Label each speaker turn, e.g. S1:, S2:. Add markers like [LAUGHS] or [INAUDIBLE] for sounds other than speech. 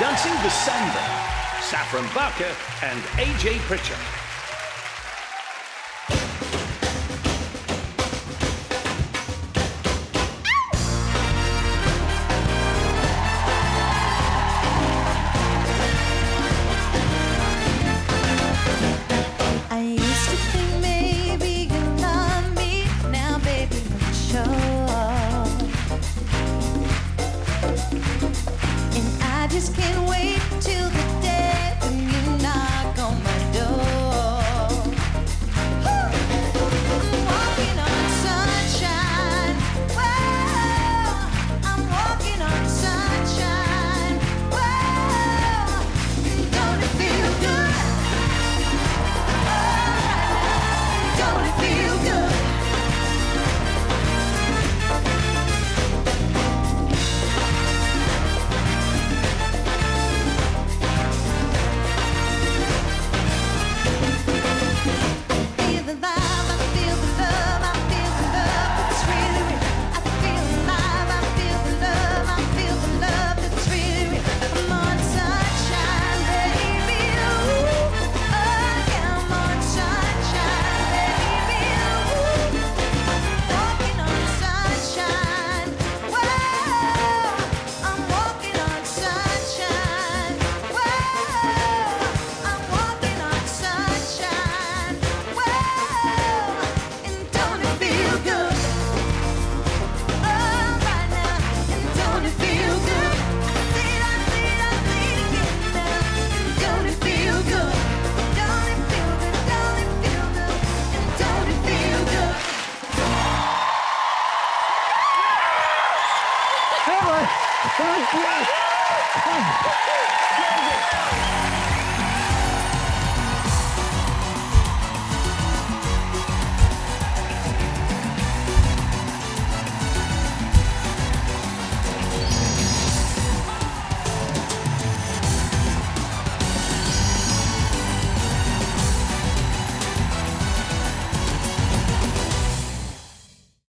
S1: Dancing the Samba, Saffron Barker and AJ Pritchard.
S2: just can't Thank [LAUGHS] [LAUGHS] you.